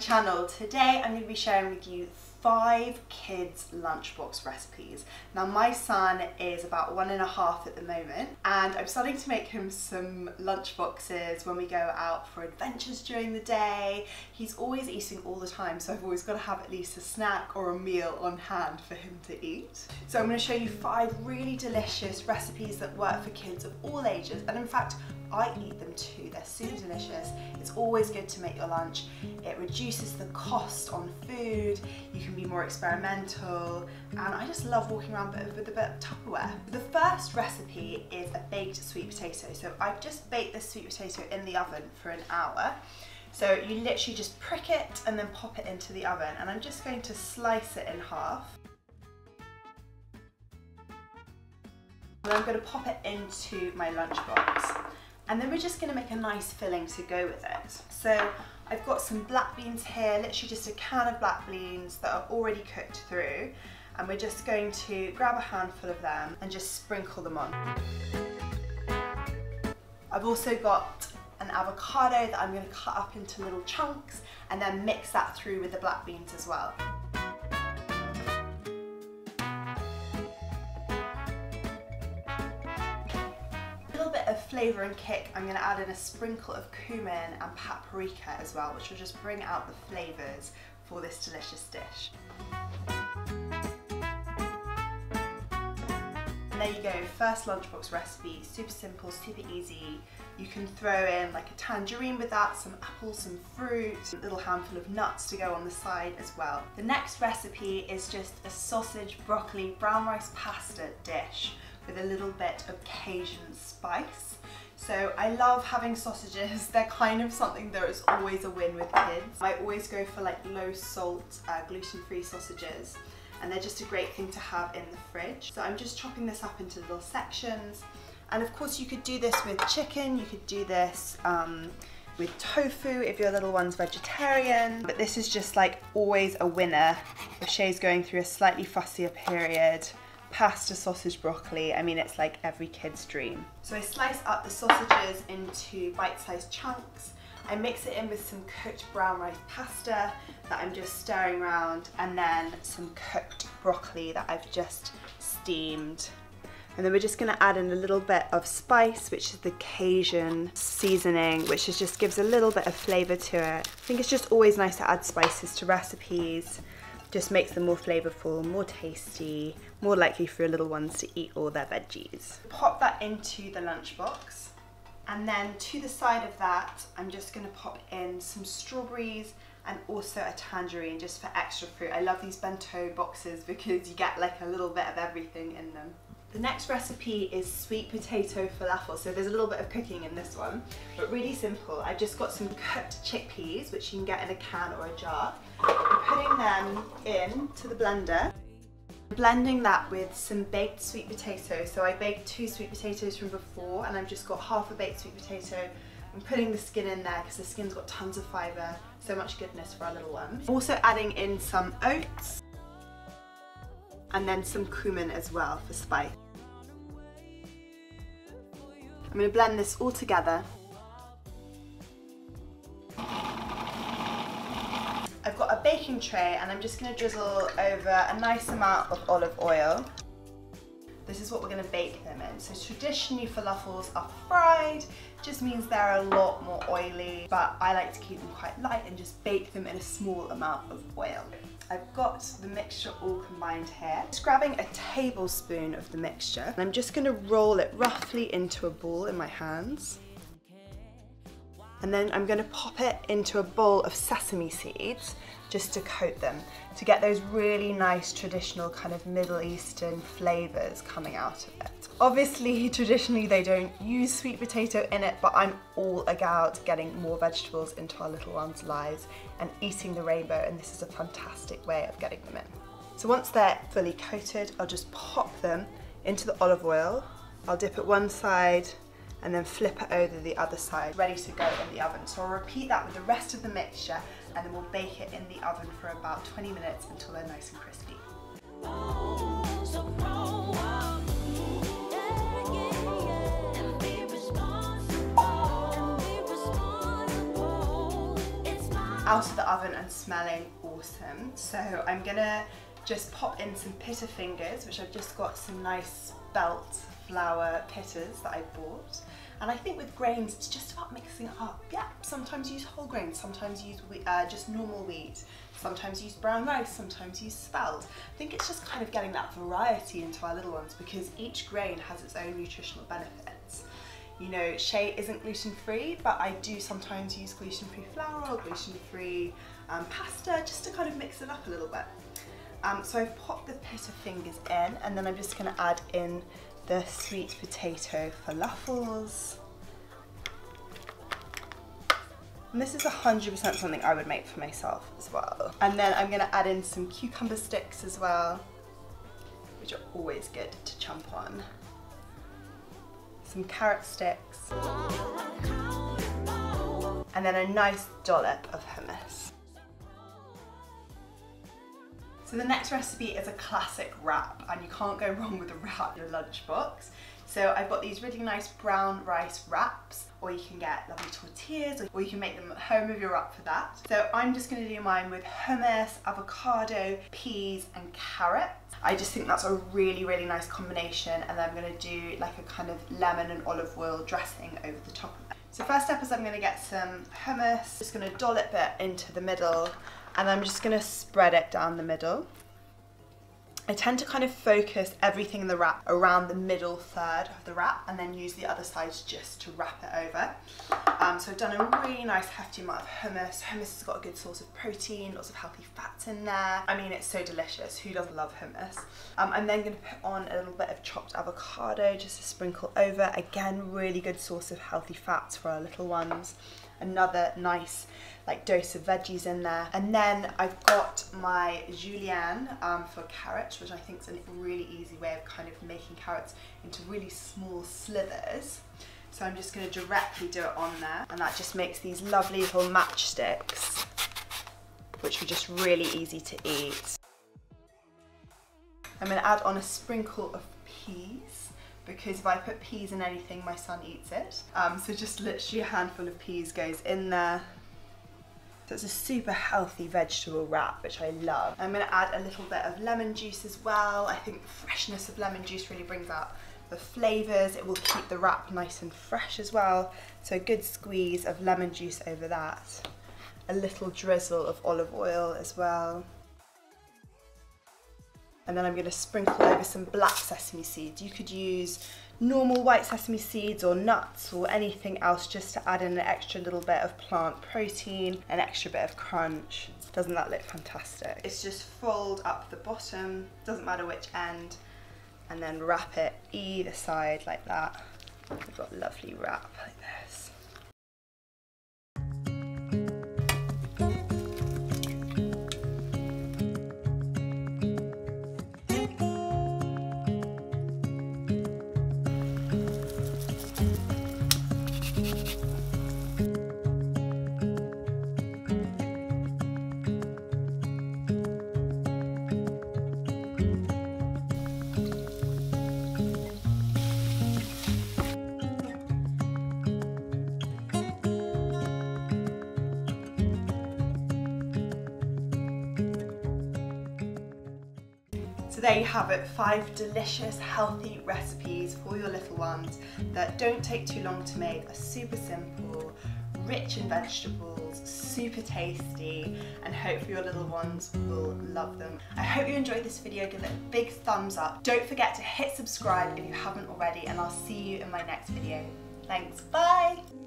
channel. Today I'm going to be sharing with you five kids lunchbox recipes. Now my son is about one and a half at the moment and I'm starting to make him some lunchboxes when we go out for adventures during the day. He's always eating all the time so I've always got to have at least a snack or a meal on hand for him to eat. So I'm going to show you five really delicious recipes that work for kids of all ages and in fact I eat them too. They're super delicious. It's always good to make your lunch. It reduces the cost on food. You can be more experimental. And I just love walking around with a bit of Tupperware. The first recipe is a baked sweet potato. So I've just baked this sweet potato in the oven for an hour. So you literally just prick it and then pop it into the oven. And I'm just going to slice it in half. And I'm going to pop it into my lunchbox. And then we're just gonna make a nice filling to go with it. So I've got some black beans here, literally just a can of black beans that are already cooked through. And we're just going to grab a handful of them and just sprinkle them on. I've also got an avocado that I'm gonna cut up into little chunks and then mix that through with the black beans as well. Flavour and kick, I'm going to add in a sprinkle of cumin and paprika as well, which will just bring out the flavours for this delicious dish. And there you go, first lunchbox recipe, super simple, super easy. You can throw in like a tangerine with that, some apples, some fruit, a little handful of nuts to go on the side as well. The next recipe is just a sausage, broccoli, brown rice pasta dish with a little bit of Cajun spice. So I love having sausages. They're kind of something that is always a win with kids. I always go for like low salt, uh, gluten-free sausages and they're just a great thing to have in the fridge. So I'm just chopping this up into little sections. And of course you could do this with chicken, you could do this um, with tofu if your little one's vegetarian. But this is just like always a winner Shay's going through a slightly fussier period pasta, sausage, broccoli. I mean, it's like every kid's dream. So I slice up the sausages into bite-sized chunks. I mix it in with some cooked brown rice pasta that I'm just stirring around and then some cooked broccoli that I've just steamed. And then we're just gonna add in a little bit of spice, which is the Cajun seasoning, which just gives a little bit of flavor to it. I think it's just always nice to add spices to recipes just makes them more flavourful, more tasty, more likely for your little ones to eat all their veggies. Pop that into the lunchbox and then to the side of that I'm just to pop in some strawberries and also a tangerine just for extra fruit. I love these bento boxes because you get like a little bit of everything in them. The next recipe is sweet potato falafel. So there's a little bit of cooking in this one, but really simple. I've just got some cooked chickpeas, which you can get in a can or a jar. I'm putting them in to the blender. Blending that with some baked sweet potato. So I baked two sweet potatoes from before and I've just got half a baked sweet potato. I'm putting the skin in there because the skin's got tons of fibre, so much goodness for our little ones. Also adding in some oats and then some cumin as well for spice. I'm going to blend this all together. I've got a baking tray and I'm just going to drizzle over a nice amount of olive oil. This is what we're going to bake them in. So traditionally falafels are fried, just means they're a lot more oily, but I like to keep them quite light and just bake them in a small amount of oil. I've got the mixture all combined here. Just grabbing a tablespoon of the mixture and I'm just going to roll it roughly into a ball in my hands. And then I'm going to pop it into a bowl of sesame seeds just to coat them to get those really nice traditional kind of Middle Eastern flavours coming out of it. Obviously, traditionally they don't use sweet potato in it, but I'm all about getting more vegetables into our little ones' lives and eating the rainbow, and this is a fantastic way of getting them in. So once they're fully coated, I'll just pop them into the olive oil. I'll dip it one side and then flip it over the other side, ready to go in the oven. So I'll repeat that with the rest of the mixture and then we'll bake it in the oven for about 20 minutes until they're nice and crispy. out of the oven and smelling awesome. So I'm gonna just pop in some pitta fingers, which I've just got some nice spelt flour pittas that I bought. And I think with grains, it's just about mixing it up. Yeah, sometimes use whole grains, sometimes use uh, just normal wheat, sometimes use brown rice, sometimes use spelt. I think it's just kind of getting that variety into our little ones because each grain has its own nutritional benefits. You know, Shay isn't gluten-free, but I do sometimes use gluten-free flour or gluten-free um, pasta just to kind of mix it up a little bit. Um, so I've popped the pitta fingers in and then I'm just gonna add in the sweet potato falafels. And this is 100% something I would make for myself as well. And then I'm gonna add in some cucumber sticks as well, which are always good to chomp on. Some carrot sticks. And then a nice dollop of hummus. So the next recipe is a classic wrap and you can't go wrong with a wrap in your lunchbox. So I've got these really nice brown rice wraps or you can get lovely tortillas or you can make them at home if you're up for that. So I'm just going to do mine with hummus, avocado, peas and carrots. I just think that's a really, really nice combination and then I'm going to do like a kind of lemon and olive oil dressing over the top of it. So first step is I'm going to get some hummus, just going to dollop it into the middle and I'm just going to spread it down the middle. I tend to kind of focus everything in the wrap around the middle third of the wrap and then use the other sides just to wrap it over. Um, so I've done a really nice hefty amount of hummus. Hummus has got a good source of protein, lots of healthy fats in there. I mean, it's so delicious. Who doesn't love hummus? Um, I'm then going to put on a little bit of chopped avocado just to sprinkle over. Again, really good source of healthy fats for our little ones. Another nice like dose of veggies in there. And then I've got my julienne um, for carrots, which I think is a really easy way of kind of making carrots into really small slivers. So I'm just going to directly do it on there. And that just makes these lovely little matchsticks, which are just really easy to eat. I'm going to add on a sprinkle of peas because if I put peas in anything, my son eats it. Um, so just literally a handful of peas goes in there. So it's a super healthy vegetable wrap, which I love. I'm gonna add a little bit of lemon juice as well. I think the freshness of lemon juice really brings out the flavors. It will keep the wrap nice and fresh as well. So a good squeeze of lemon juice over that. A little drizzle of olive oil as well. And then I'm gonna sprinkle over some black sesame seeds. You could use normal white sesame seeds or nuts or anything else just to add in an extra little bit of plant protein, an extra bit of crunch. Doesn't that look fantastic? It's just fold up the bottom, doesn't matter which end, and then wrap it either side like that. We've got lovely wrap like this. You have it, five delicious, healthy recipes for your little ones that don't take too long to make, are super simple, rich in vegetables, super tasty, and hopefully your little ones will love them. I hope you enjoyed this video, give it a big thumbs up. Don't forget to hit subscribe if you haven't already, and I'll see you in my next video. Thanks, bye!